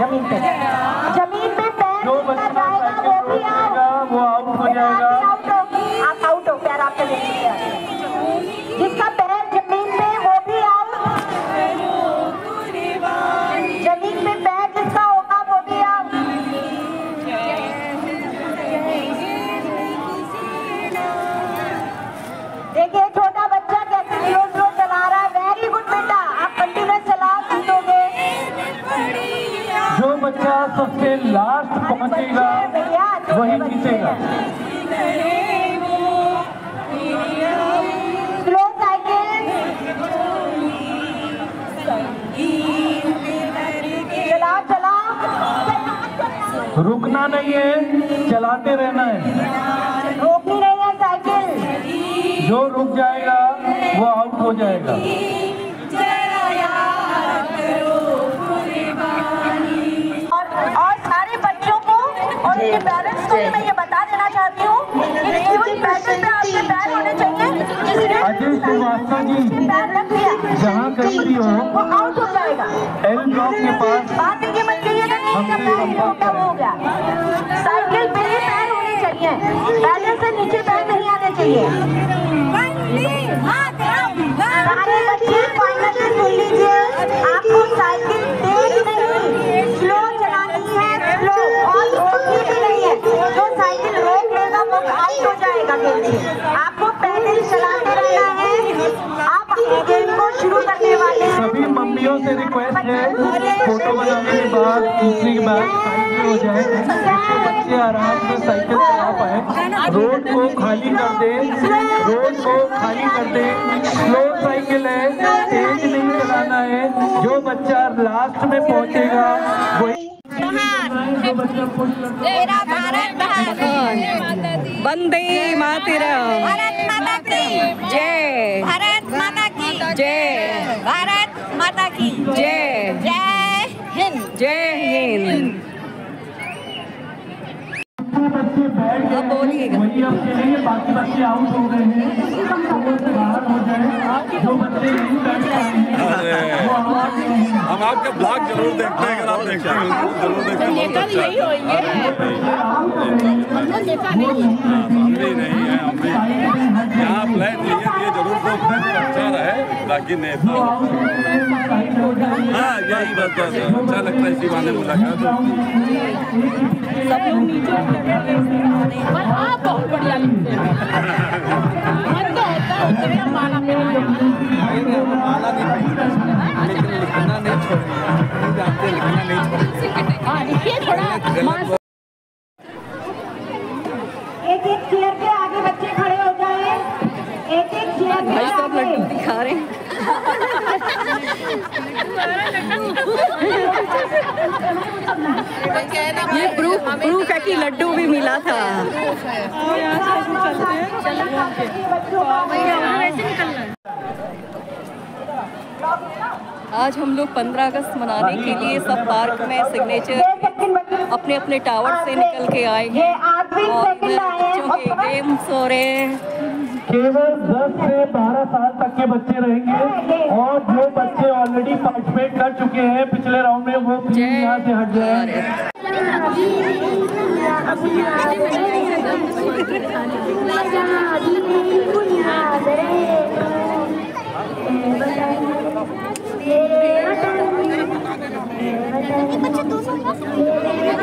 ज़मीन पे। ज़मीन पे पैर जो बच्चा जाएगा वो साइकिल भी वो आउट हो जाएगा। आप आउट हो प्यार आपके देख बच्चा सबसे लास्ट पहुंचेगा वही जीतेगा। स्लो चला चला रुकना नहीं है चलाते रहना है। रोक नहीं रही है साइकिल। जो रुक जाएगा वो आउट हो जाएगा। अजय श्रीवास्तव जी जहाँ कहीं भी हो वो आउट हो जाएगा। एल ब्लॉक के पास साइकिल पे पैर होने चाहिए। पैदल से नीचे पैर नहीं आने चाहिए सारे बच्चे फाइनली सुन लीजिए आपको साइकिल तेज नहीं स्लो चलानी है स्लो और रोकनी भी नहीं है जो साइकिल रोक लेगा वो आउट हो जाएगा खेल से आपको पैदल चलाते रहना है आप गेम को शुरू करने वाले हैं सभी मम्मियों से फ़ोटो बनाने के बाद दूसरी बार साइकिल हो जाए जिससे बच्चे आराम से साइकिल चला पाए। रोड को खाली कर दे रोड को खाली कर दे। स्लो साइकिल है तेज नहीं चलाना है जो बच्चा लास्ट में पहुंचेगा वही वंदे मातरम। माता की। जय। भारत माता की। जय। भारत माता की। जय। जय हिंद। अब बोलिएगा। वही अब चलेंगे बाकी बच्चे आउट हो गए हैं। तो बाहर हो जाए जो बच्चे नहीं बैठ पाए हैं वो आउट हो गए हैं। हम आपका ब्लॉग ज़रूर देखते हैं अगर आप देखते हैं। तो ज़रूर देखते हैं बहुत अच्छा हम भी नहीं है हम भी यहाँ फ्लैट लिए तो ये ज़रूर हैं अच्छा रहे ताकि नेता हाँ यही बस बस अच्छा लगता है इसी बहाने मुलाकात होती है। पर आप बहुत बढ़िया लिखते हैं। मन तो होता है उतने हम माला पहनाएँ हाँ लिखिए थोड़ा एक एक चेयर पे आगे बच्चे खड़े हो जाए। एक एक चेयर पे आगे लड्डू दिखा रहे हैं। ये प्रूफ प्रूफ है कि लड्डू भी मिला था। आज हम लोग 15 अगस्त मनाने के लिए सब पार्क में सिग्नेचर अपने अपने टावर से निकल के आए हैं। और बच्चों के गेम्स हो रहे हैं। केवल 10 से 12 साल तक के बच्चे रहेंगे और जो बच्चे ऑलरेडी पार्टिसिपेट कर चुके हैं पिछले राउंड में वो यहाँ से हट जाए बच्चे दो सौ